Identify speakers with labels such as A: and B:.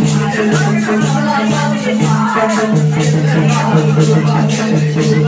A: I'm